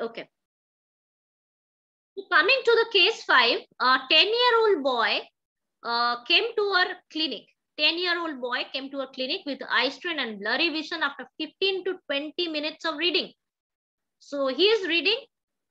Okay. Coming to the case five, a 10 year old boy uh, came to our clinic. 10 year old boy came to our clinic with eye strain and blurry vision after 15 to 20 minutes of reading. So he is reading.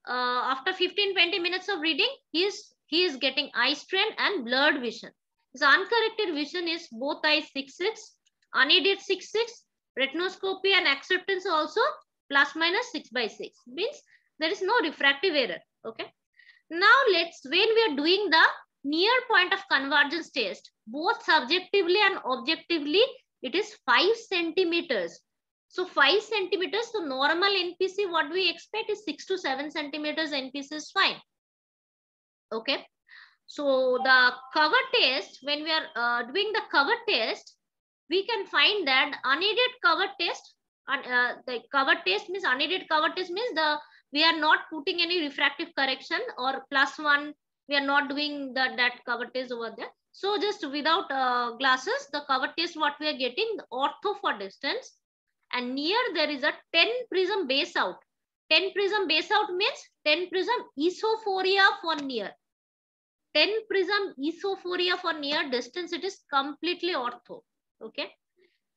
Uh, after 15 20 minutes of reading, he is, he is getting eye strain and blurred vision. His uncorrected vision is both eyes 6 6, unaided 6 6, retinoscopy and acceptance also plus minus 6 by 6. Means there is no refractive error. Okay. Now let's, when we are doing the near point of convergence test, both subjectively and objectively, it is 5 centimeters. So 5 centimeters, so normal NPC, what we expect is 6 to 7 centimeters NPC is fine. Okay. So the cover test, when we are uh, doing the cover test, we can find that unaided cover test, uh, the cover test means unaided cover test means the we are not putting any refractive correction or plus one we are not doing the, that cover test over there. So just without uh, glasses the cover test what we are getting ortho for distance. And near there is a 10 prism base out. 10 prism base out means 10 prism esophoria for near. 10 prism esophoria for near distance it is completely ortho okay?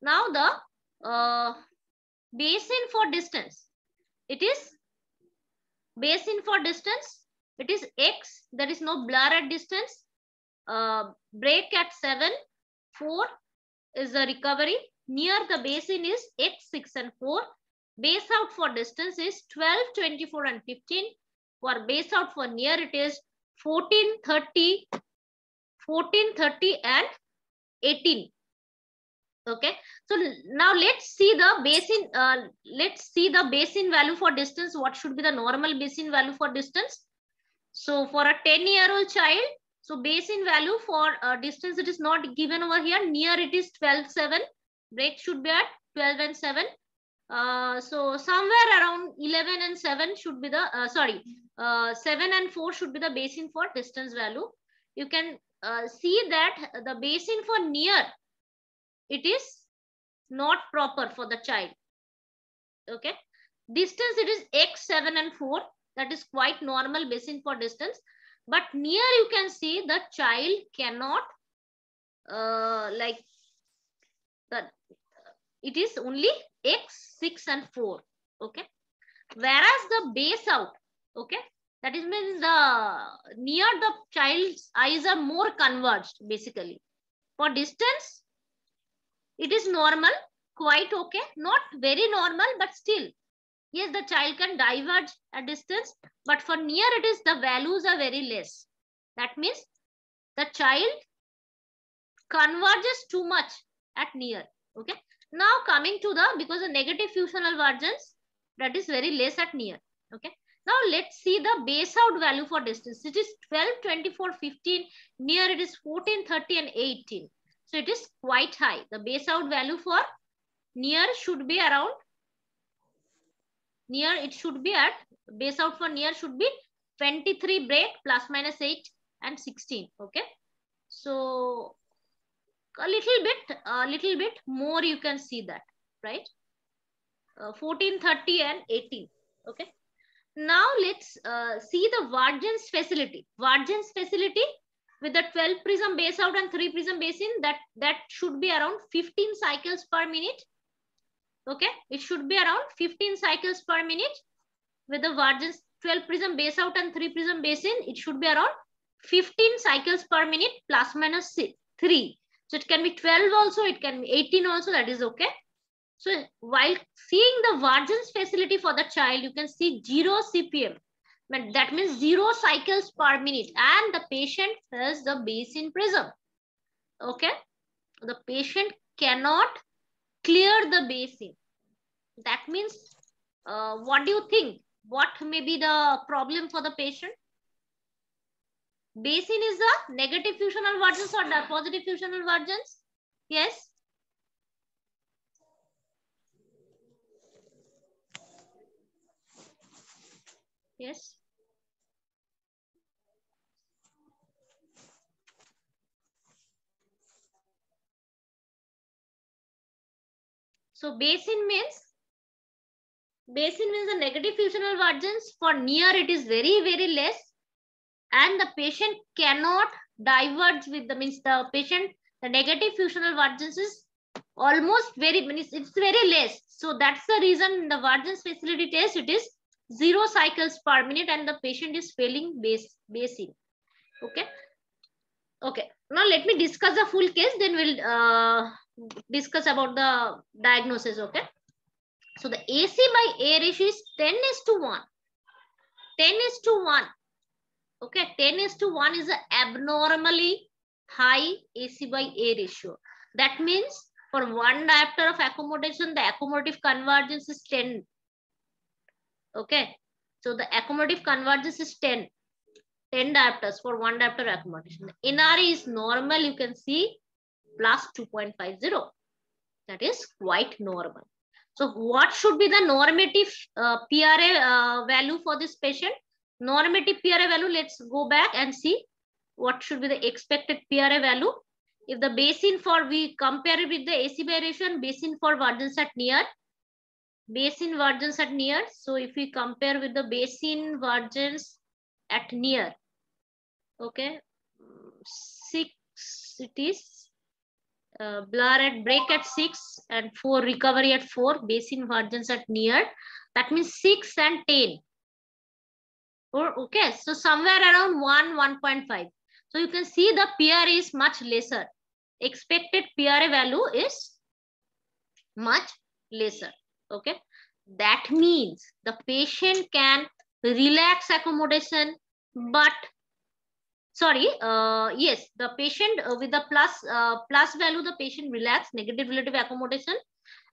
Now the uh, base in for distance it is base in for distance, it is X. There is no blur at distance. Uh, break at 7, 4 is the recovery. Near the base in is X, 6 and 4. Base out for distance is 12, 24 and 15. For base out for near it is 14, 30, 14, 30 and 18 okay. So now let's see the base in uh, let's see the base in value for distance. What should be the normal base in value for distance? So for a 10 year old child so base in value for uh, distance it is not given over here. Near it is 12 7 break should be at 12 and 7 uh, so somewhere around 11 and 7 should be the uh, sorry uh, 7 and 4 should be the base in for distance value. You can uh, see that the base in for near it is not proper for the child. Okay. Distance, it is x, 7 and 4. That is quite normal base in for distance. But near you can see the child cannot uh, like the, It is only x, 6 and 4. Okay. Whereas the base out, okay, that is means the near the child's eyes are more converged basically. For distance, it is normal, quite okay, not very normal, but still. Yes, the child can diverge a distance, but for near it is the values are very less. That means the child converges too much at near. Okay. Now coming to the, because the negative fusional vergence, that is very less at near. Okay. Now let's see the base out value for distance. It is 12, 24, 15. Near it is 14, 30 and 18. So it is quite high. The base out value for near should be around, near it should be at, base out for near should be 23 break plus minus 8 and 16. Okay. So a little bit, a little bit more you can see that, right? Uh, 14, 30 and 18. Okay. Now let's uh, see the Vergence facility. Vergence facility with the 12 prism base out and 3 prism base in that that should be around 15 cycles per minute. Okay? It should be around 15 cycles per minute. With the Vergence 12 prism base out and 3 prism base in it should be around 15 cycles per minute plus minus 3 so it can be 12 also it can be 18 also that is okay. So while seeing the Vergence facility for the child you can see 0 cpm that means zero cycles per minute and the patient has the base in prism. Okay. The patient cannot clear the base in. That means, uh, what do you think? What may be the problem for the patient? Base in is the negative fusional vergence or the positive fusional vergence? Yes. Yes. So base in means Base in means the negative functional vergence. For near, it is very, very less. And the patient cannot diverge with the means the patient, the negative functional vergence is almost very, it's very less. So that's the reason in the vergence facility test, it is zero cycles per minute and the patient is failing base, basin. Okay. Okay. Now let me discuss the full case, then we'll uh, discuss about the diagnosis. Okay. So the AC by A ratio is 10 is to 1. 10 is to 1. Okay, 10 is to 1 is an abnormally high AC by A ratio. That means for one diopter of accommodation, the accommodative convergence is 10. Okay, so the accommodative convergence is 10. 10 diopters for one diopter accommodation. The NRA is normal, you can see, plus 2.50. That is quite normal. So what should be the normative uh, PRA uh, value for this patient? Normative PRA value, let's go back and see what should be the expected PRA value. If the base in for, we compare it with the AC by ratio base in for vergence at near, basin vergence at near. So if we compare with the basin vergence at near, okay, six it is uh, blur at break at 6 and 4 recovery at 4 basin vergence at near. That means 6 and 10 or okay so somewhere around 1 1.5 so you can see the PR is much lesser. Expected PRA value is much lesser okay that means the patient can relax accommodation but sorry, uh, yes, the patient uh, with the plus, uh, plus value, the patient relax, negative relative accommodation.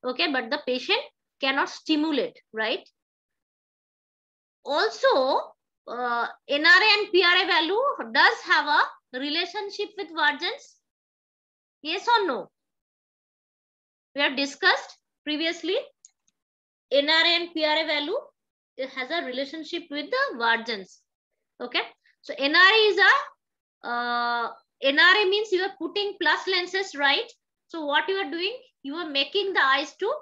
Okay, but the patient cannot stimulate, right? Also, uh, NRA and PRA value does have a relationship with vergence. Yes or no? We have discussed previously. NRA and PRA value has a relationship with the vergence. Okay. So NRA is a uh, NRA means you are putting plus lenses, right? So what you are doing, you are making the eyes to,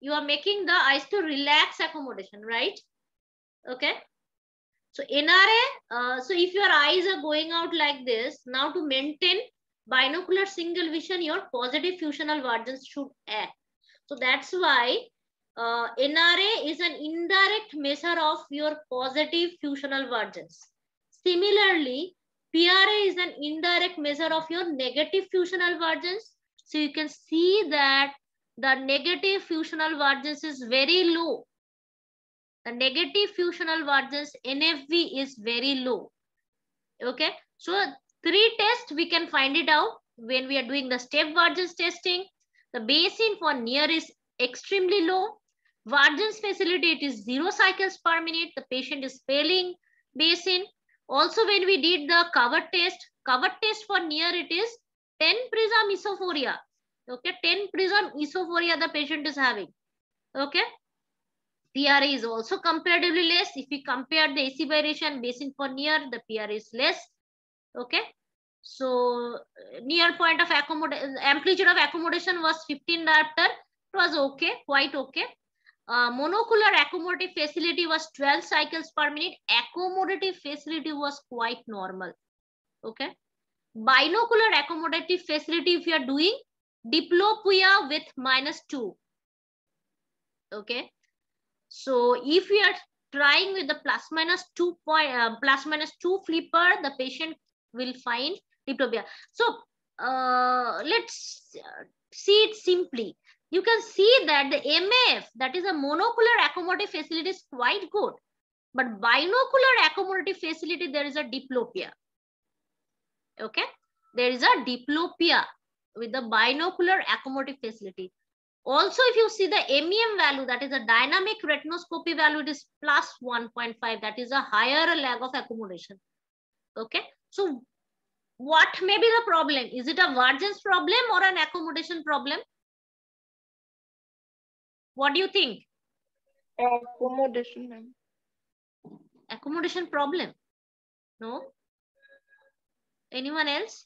you are making the eyes to relax accommodation, right? Okay. So NRA, uh, so if your eyes are going out like this, now to maintain binocular single vision, your positive fusional vergence should act. So that's why uh, NRA is an indirect measure of your positive fusional vergence. Similarly, PRA is an indirect measure of your negative fusional vergence. So you can see that the negative fusional vergence is very low. The negative fusional vergence NFV is very low. Okay, so three tests we can find it out when we are doing the step vergence testing. The base in for near is extremely low. Vergence facility, it is zero cycles per minute. The patient is failing base in. Also, when we did the cover test, cover test for near it is 10 prism esophoria. Okay, 10 prism esophoria the patient is having. Okay. PRA is also comparatively less. If we compare the AC variation base in for near, the PRA is less. Okay. So near point of accommodation, amplitude of accommodation was 15 diopter. It was okay, quite okay. Uh, monocular accommodative facility was 12 cycles per minute. Accommodative facility was quite normal. Okay. Binocular accommodative facility, if you are doing diplopia with minus 2. Okay. So if you are trying with the plus minus 2 point, uh, plus minus 2 flipper, the patient will find diplopia. So uh, let's uh, see it simply you can see that the MAF, that is a monocular accommodative facility is quite good. But binocular accommodative facility, there is a diplopia. Okay, there is a diplopia with the binocular accommodative facility. Also, if you see the MEM value, that is a dynamic retinoscopy value, it is plus 1.5. That is a higher lag of accommodation. Okay, so what may be the problem? Is it a vergence problem or an accommodation problem? What do you think? Accommodation. Accommodation problem? No? Anyone else?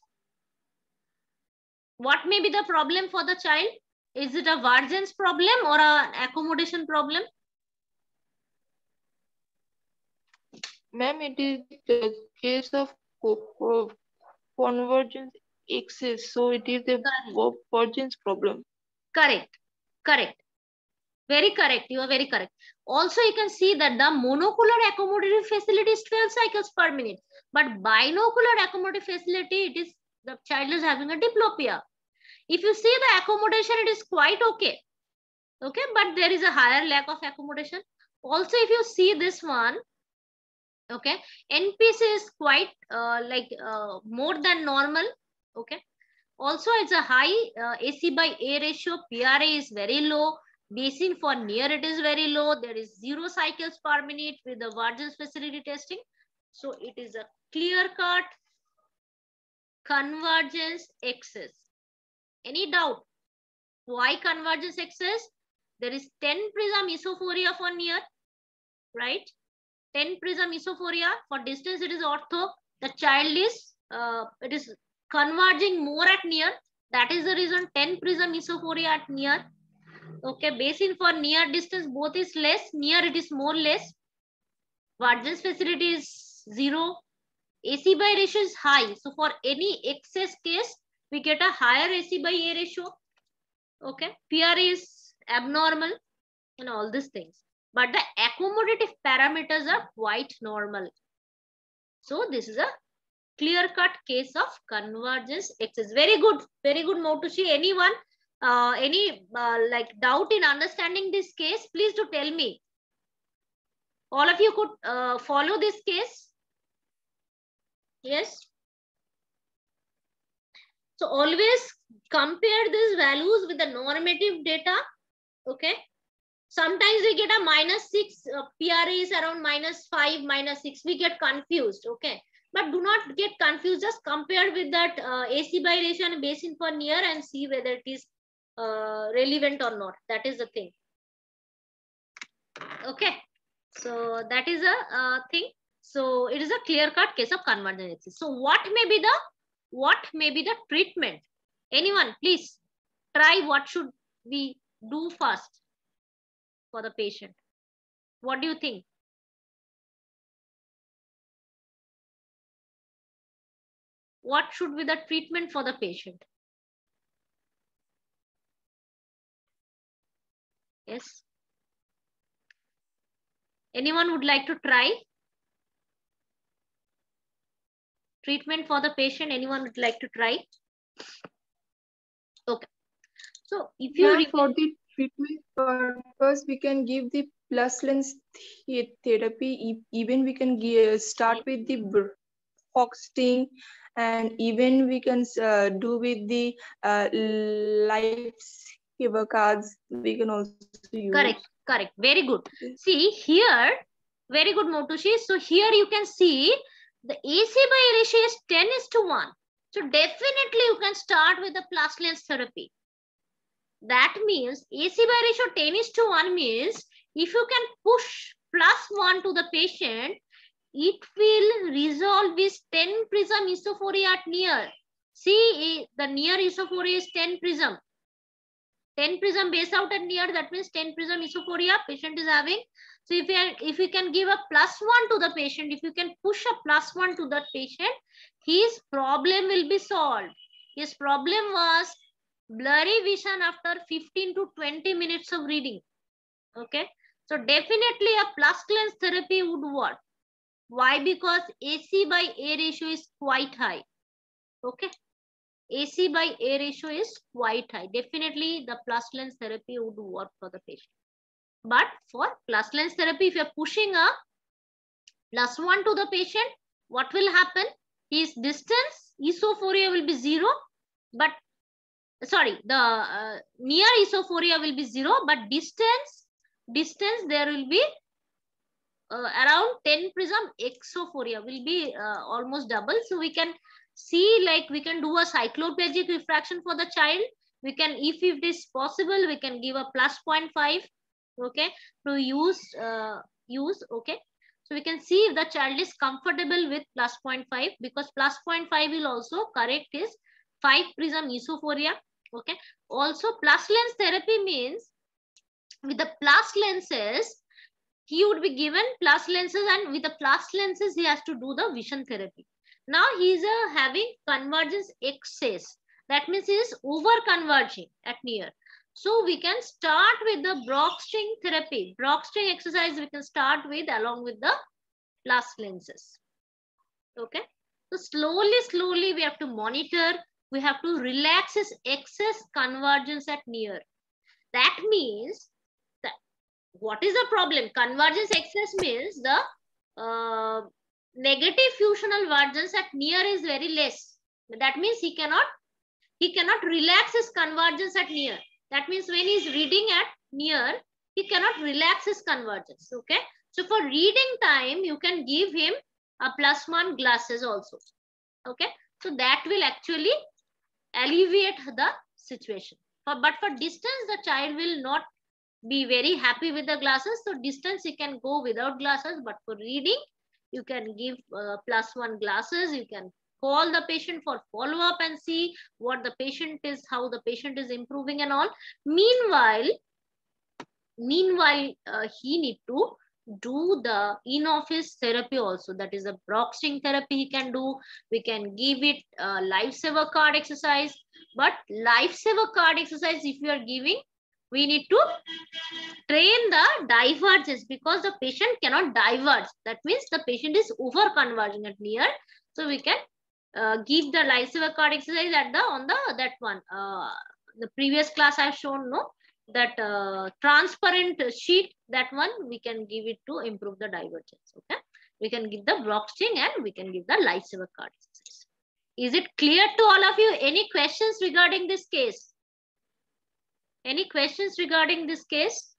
What may be the problem for the child? Is it a vergence problem or an accommodation problem? Ma'am, it is the case of convergence excess. So it is the convergence problem. Correct. Correct. Very correct. You are very correct. Also, you can see that the monocular accommodative facility is 12 cycles per minute. But binocular accommodative facility, it is the child is having a diplopia. If you see the accommodation, it is quite okay. Okay, but there is a higher lack of accommodation. Also, if you see this one, okay, NPC is quite uh, like uh, more than normal. Okay. Also, it's a high uh, AC by A ratio. PRA is very low. Base in for near it is very low. There is zero cycles per minute with the vergence facility testing. So it is a clear cut convergence excess. Any doubt? Why convergence excess? There is 10 prism esophoria for near, right? 10 prism esophoria. For distance, it is ortho. The child is, uh, it is converging more at near. That is the reason 10 prism esophoria at near. Okay, base in for near distance, both is less. Near, it is more less. Vergence facility is zero. AC by ratio is high. So for any excess case, we get a higher AC by A ratio. Okay. PR is abnormal and all these things. But the accommodative parameters are quite normal. So this is a clear-cut case of convergence excess. Very good. Very good, Motushi. Anyone, uh, any uh, like doubt in understanding this case, please do tell me. All of you could uh, follow this case. Yes. So always compare these values with the normative data. Okay. Sometimes we get a minus six, uh, PRA is around minus five, minus six. We get confused. Okay. But do not get confused. Just compare with that uh, AC by ratio and base in for near and see whether it is uh, relevant or not. That is the thing. Okay. So that is a uh, thing. So it is a clear-cut case of convergence. So what may be the what may be the treatment? Anyone, please try what should we do first for the patient. What do you think? What should be the treatment for the patient? Yes. Anyone would like to try? treatment for the patient anyone would like to try okay so if you yeah, for the treatment purpose we can give the plus lens th therapy. Even we can give, start with the foxting and even we can uh, do with the uh, lifesaver cards we can also use. Correct correct. Very good. See here very good motushi. So here you can see the AC by ratio is 10 is to 1. So definitely you can start with the plus lens therapy. That means AC by ratio 10 is to 1 means if you can push plus 1 to the patient, it will resolve this 10 prism esophoria at near. See, eh, the near esophoria is 10 prism. 10 prism base out at near, that means 10 prism esophoria patient is having. So if, you, if you can give a plus one to the patient, if you can push a plus one to that patient, his problem will be solved. His problem was blurry vision after 15 to 20 minutes of reading. Okay. So definitely a plus lens therapy would work. Why? Because AC by A ratio is quite high. Okay. AC by A ratio is quite high. Definitely the plus lens therapy would work for the patient. But for plus lens therapy, if you're pushing a plus one to the patient, what will happen? His distance, esophoria will be zero, but sorry, the uh, near esophoria will be zero, but distance, distance there will be uh, around 10 prism exophoria will be uh, almost double. So we can see like we can do a cycloplegic refraction for the child. We can, if, if it is possible, we can give a plus 0.5 okay to use uh, use okay so we can see if the child is comfortable with plus 0.5 because plus 0.5 will also correct his 5 prism esophoria Okay. Also, plus lens therapy means with the plus lenses, he would be given plus lenses and with the plus lenses, he has to do the vision therapy. Now he's uh, having convergence excess. That means he is over converging at near. So we can start with the Brock-String therapy. Brock-String exercise we can start with along with the plus lenses. Okay. So slowly, slowly we have to monitor. We have to relax his excess convergence at near. That means that what is the problem? Convergence excess means the uh, negative fusional vergence at near is very less. That means he cannot he cannot relax his convergence at near. That means when he is reading at near, he cannot relax his convergence. Okay. So for reading time, you can give him a plus one glasses also. Okay. So that will actually alleviate the situation. For, but for distance, the child will not be very happy with the glasses. So distance, he can go without glasses. But for reading, you can give uh, plus one glasses. You can call the patient for follow up and see what the patient is, how the patient is improving and all. Meanwhile, meanwhile, uh, he need to do the in-office therapy also. That is a Brock-String therapy he can do. We can give it a lifesaver card exercise. But lifesaver card exercise, if you are giving, we need to train the divergence because the patient cannot diverge. That means the patient is over converging at near. So we can uh, give the lifesaver card exercise at the on the that one. Uh, the previous class I've shown no that uh, transparent sheet that one we can give it to improve the divergence okay? We can give the Brock-String and we can give the lifesaver card. Exercise is it clear to all of you? Any questions regarding this case? Any questions regarding this case